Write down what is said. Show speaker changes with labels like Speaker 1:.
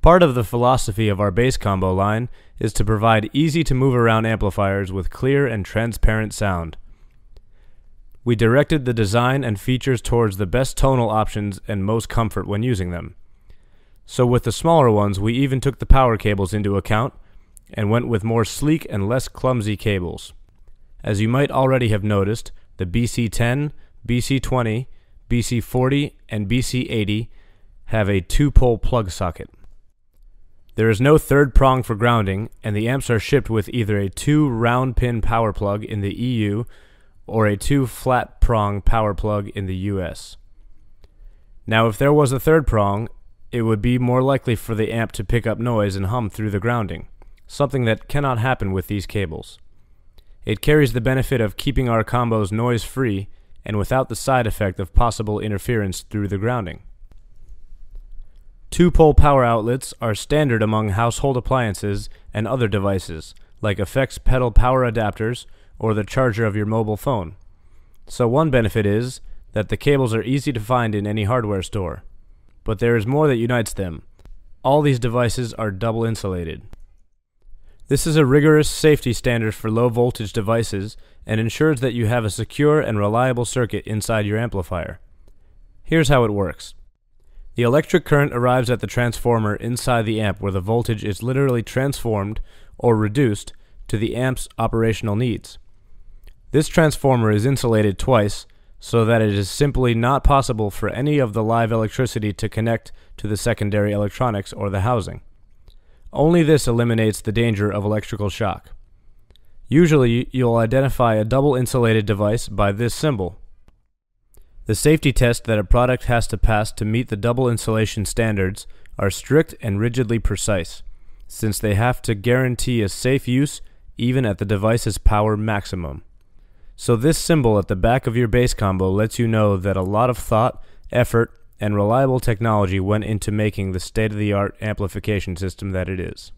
Speaker 1: Part of the philosophy of our bass combo line is to provide easy to move around amplifiers with clear and transparent sound. We directed the design and features towards the best tonal options and most comfort when using them. So with the smaller ones, we even took the power cables into account and went with more sleek and less clumsy cables. As you might already have noticed, the BC10, BC20, BC40, and BC80 have a two-pole plug socket. There is no third prong for grounding, and the amps are shipped with either a two round pin power plug in the EU or a two flat prong power plug in the US. Now, if there was a third prong, it would be more likely for the amp to pick up noise and hum through the grounding, something that cannot happen with these cables. It carries the benefit of keeping our combos noise free and without the side effect of possible interference through the grounding. Two pole power outlets are standard among household appliances and other devices, like effects pedal power adapters or the charger of your mobile phone. So, one benefit is that the cables are easy to find in any hardware store. But there is more that unites them. All these devices are double insulated. This is a rigorous safety standard for low voltage devices and ensures that you have a secure and reliable circuit inside your amplifier. Here's how it works. The electric current arrives at the transformer inside the amp where the voltage is literally transformed or reduced to the amp's operational needs. This transformer is insulated twice so that it is simply not possible for any of the live electricity to connect to the secondary electronics or the housing. Only this eliminates the danger of electrical shock. Usually, you'll identify a double insulated device by this symbol. The safety tests that a product has to pass to meet the double insulation standards are strict and rigidly precise, since they have to guarantee a safe use even at the device's power maximum. So this symbol at the back of your bass combo lets you know that a lot of thought, effort, and reliable technology went into making the state-of-the-art amplification system that it is.